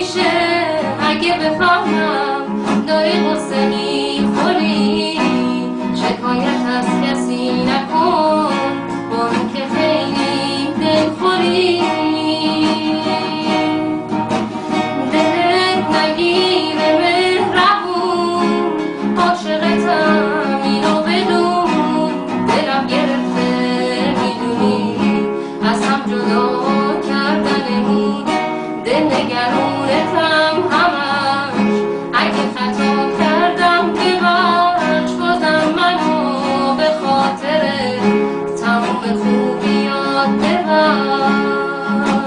همیشه اگه بفهمم داری قصه می‌خوری شکایت از کسی نکن با که خیلی دلخوری. دلت نگیره مهربون عاشقتم.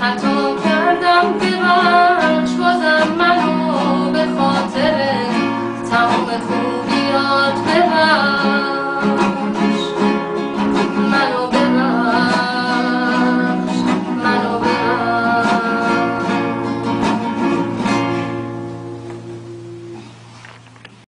가족